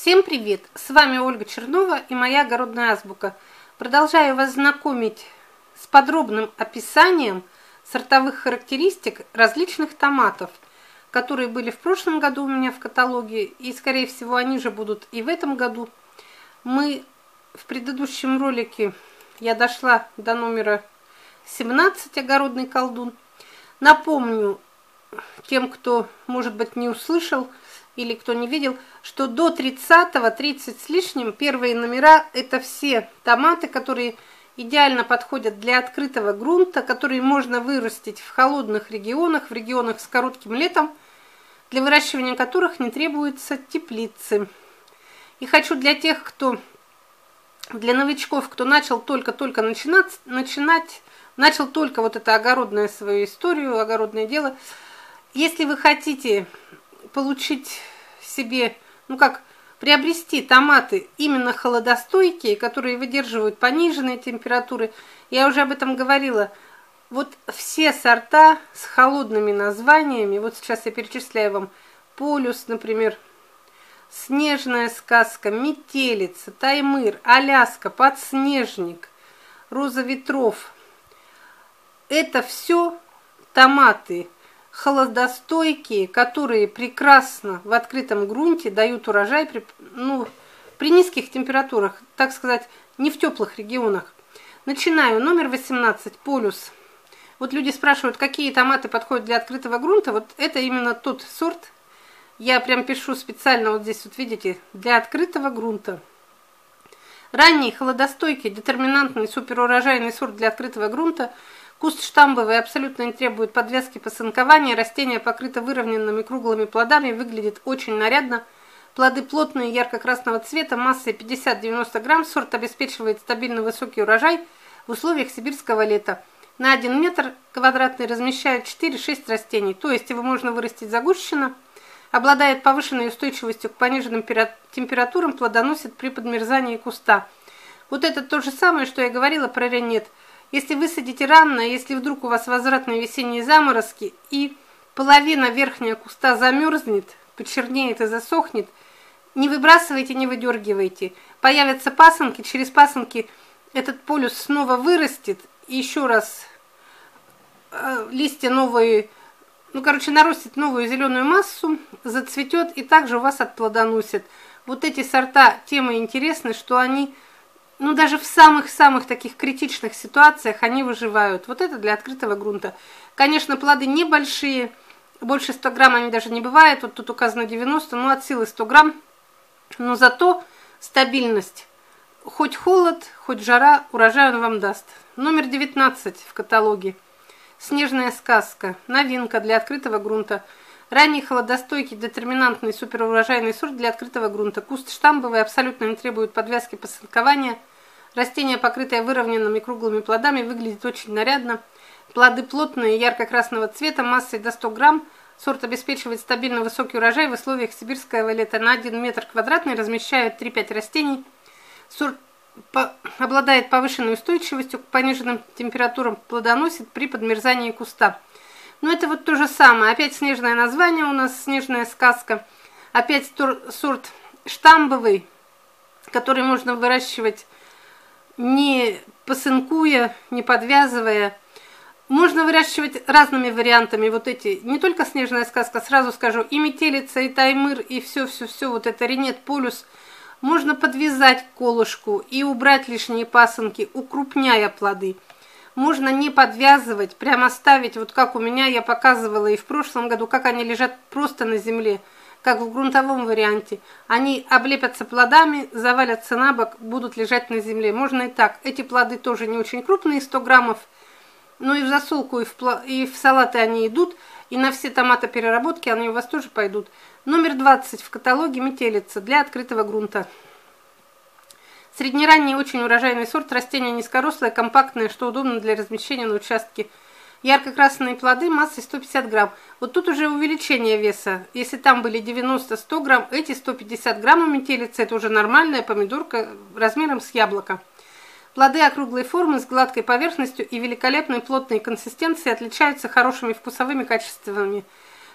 Всем привет! С вами Ольга Чернова и моя огородная азбука. Продолжаю вас знакомить с подробным описанием сортовых характеристик различных томатов, которые были в прошлом году у меня в каталоге, и, скорее всего, они же будут и в этом году. Мы в предыдущем ролике, я дошла до номера 17 «Огородный колдун». Напомню тем, кто, может быть, не услышал – или кто не видел, что до 30-го, 30 с лишним, первые номера – это все томаты, которые идеально подходят для открытого грунта, которые можно вырастить в холодных регионах, в регионах с коротким летом, для выращивания которых не требуются теплицы. И хочу для тех, кто, для новичков, кто начал только-только начинать, начинать, начал только вот это огородное свою историю, огородное дело, если вы хотите получить себе, ну как, приобрести томаты именно холодостойкие, которые выдерживают пониженные температуры. Я уже об этом говорила. Вот все сорта с холодными названиями, вот сейчас я перечисляю вам, полюс, например, снежная сказка, метелица, таймыр, аляска, подснежник, роза ветров. Это все томаты – холодостойкие, которые прекрасно в открытом грунте дают урожай при, ну, при низких температурах, так сказать, не в теплых регионах. Начинаю. Номер 18. Полюс. Вот люди спрашивают, какие томаты подходят для открытого грунта. Вот это именно тот сорт. Я прям пишу специально, вот здесь вот видите, для открытого грунта. Ранний, холодостойкий, детерминантный, суперурожайный сорт для открытого грунта – Куст штамбовый абсолютно не требует подвязки посынкования, растение покрыто выровненными круглыми плодами, выглядит очень нарядно. Плоды плотные, ярко-красного цвета, массой 50-90 грамм, сорт обеспечивает стабильно высокий урожай в условиях сибирского лета. На 1 метр квадратный размещает 4-6 растений, то есть его можно вырастить загущенно, обладает повышенной устойчивостью к пониженным температурам, плодоносит при подмерзании куста. Вот это то же самое, что я говорила про ренет – если высадите рано, если вдруг у вас возвратные весенние заморозки и половина верхняя куста замерзнет, почернеет и засохнет, не выбрасывайте, не выдергивайте. Появятся пасынки, через пасынки этот полюс снова вырастет, и еще раз э, листья новые, ну, короче, нарастит новую зеленую массу, зацветет и также у вас отплодоносит. Вот эти сорта темы интересны, что они ну, даже в самых-самых таких критичных ситуациях они выживают. Вот это для открытого грунта. Конечно, плоды небольшие, больше 100 грамм они даже не бывает. Вот тут указано 90, ну, от силы 100 грамм. Но зато стабильность. Хоть холод, хоть жара, урожай он вам даст. Номер 19 в каталоге. Снежная сказка. Новинка для открытого грунта. Ранний холодостойкий детерминантный суперурожайный сорт для открытого грунта. Куст штамбовый, абсолютно не требует подвязки посылкования – Растение, покрытое выровненными круглыми плодами, выглядит очень нарядно. Плоды плотные, ярко-красного цвета, массой до 100 грамм. Сорт обеспечивает стабильно высокий урожай в условиях сибирского лета. На 1 метр квадратный размещают 3-5 растений. Сорт по обладает повышенной устойчивостью к пониженным температурам, плодоносит при подмерзании куста. Но это вот то же самое. Опять снежное название у нас, снежная сказка. Опять сорт штамбовый, который можно выращивать не посынкуя, не подвязывая. Можно выращивать разными вариантами вот эти, не только снежная сказка, сразу скажу, и метелица, и таймыр, и все-все-все, вот это ренет, полюс. Можно подвязать колышку и убрать лишние пасынки, укрупняя плоды. Можно не подвязывать, прямо ставить, вот как у меня, я показывала и в прошлом году, как они лежат просто на земле как в грунтовом варианте. Они облепятся плодами, завалятся на бок, будут лежать на земле. Можно и так. Эти плоды тоже не очень крупные, 100 граммов. Но и в засолку, и в, и в салаты они идут. И на все томатопереработки они у вас тоже пойдут. Номер 20 в каталоге метелица для открытого грунта. Среднеранний очень урожайный сорт, растение низкорослое, компактное, что удобно для размещения на участке Ярко-красные плоды массой 150 грамм. Вот тут уже увеличение веса. Если там были 90-100 грамм, эти 150 грамм метелицы, это уже нормальная помидорка размером с яблоко. Плоды округлой формы с гладкой поверхностью и великолепной плотной консистенцией отличаются хорошими вкусовыми качествами.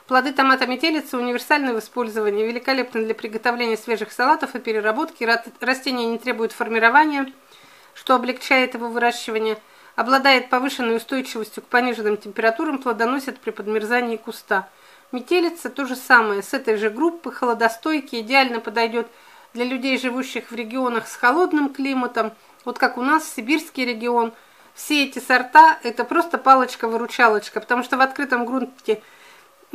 Плоды томата метелицы универсальны в использовании, великолепны для приготовления свежих салатов и переработки. Растение не требует формирования, что облегчает его выращивание. Обладает повышенной устойчивостью к пониженным температурам, плодоносит при подмерзании куста. Метелица то же самое, с этой же группы, холодостойкий, идеально подойдет для людей, живущих в регионах с холодным климатом, вот как у нас, сибирский регион. Все эти сорта – это просто палочка-выручалочка, потому что в открытом грунте –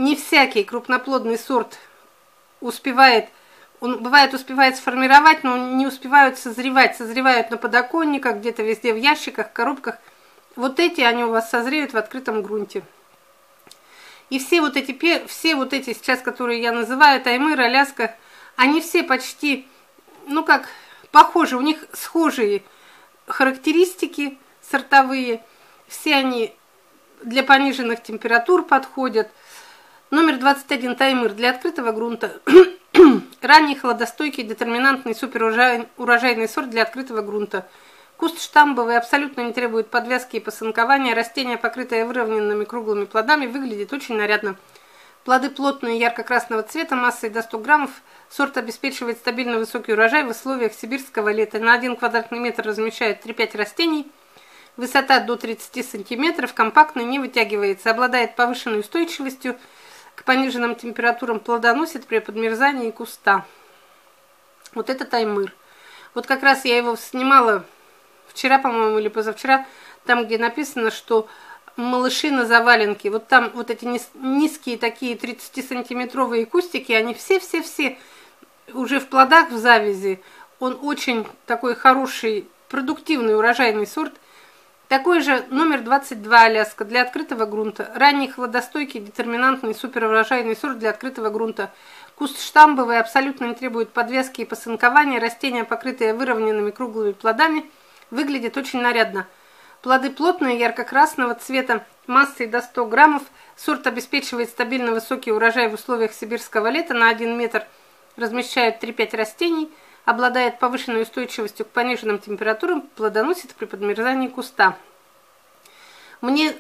не всякий крупноплодный сорт успевает, он бывает успевает сформировать, но не успевают созревать, созревают на подоконниках, где-то везде в ящиках, коробках. Вот эти они у вас созреют в открытом грунте. И все вот эти, все вот эти сейчас, которые я называю, Таймыр, Аляска, они все почти, ну как, похожи, у них схожие характеристики сортовые, все они для пониженных температур подходят, Номер 21 таймыр для открытого грунта. Ранний холодостойкий детерминантный суперурожайный сорт для открытого грунта. Куст штамбовый, абсолютно не требует подвязки и посынкования. Растение, покрытое выровненными круглыми плодами, выглядит очень нарядно. Плоды плотные, ярко-красного цвета, массой до 100 граммов. Сорт обеспечивает стабильно высокий урожай в условиях сибирского лета. На 1 квадратный метр размещает 3-5 растений. Высота до 30 сантиметров, компактный, не вытягивается, обладает повышенной устойчивостью, к пониженным температурам плодоносит при подмерзании куста. Вот это таймыр. Вот как раз я его снимала вчера, по-моему, или позавчера, там, где написано, что малыши на заваленке. Вот там вот эти низкие такие 30-сантиметровые кустики, они все-все-все уже в плодах в завязи. Он очень такой хороший, продуктивный урожайный сорт – такой же номер 22 Аляска для открытого грунта. Ранний хладостойкий, детерминантный, суперурожайный сорт для открытого грунта. Куст штамбовый, абсолютно не требует подвески и посынкования. Растение, покрытое выровненными круглыми плодами, выглядит очень нарядно. Плоды плотные, ярко-красного цвета, массой до 100 граммов. Сорт обеспечивает стабильно высокий урожай в условиях сибирского лета на 1 метр. Размещают 3-5 растений – обладает повышенной устойчивостью к пониженным температурам, плодоносит при подмерзании куста. Мне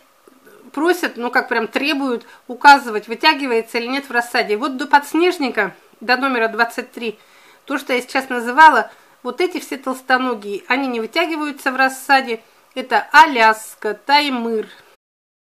просят, ну как прям требуют, указывать, вытягивается или нет в рассаде. Вот до подснежника, до номера 23, то, что я сейчас называла, вот эти все толстоногие, они не вытягиваются в рассаде. Это Аляска, Таймыр,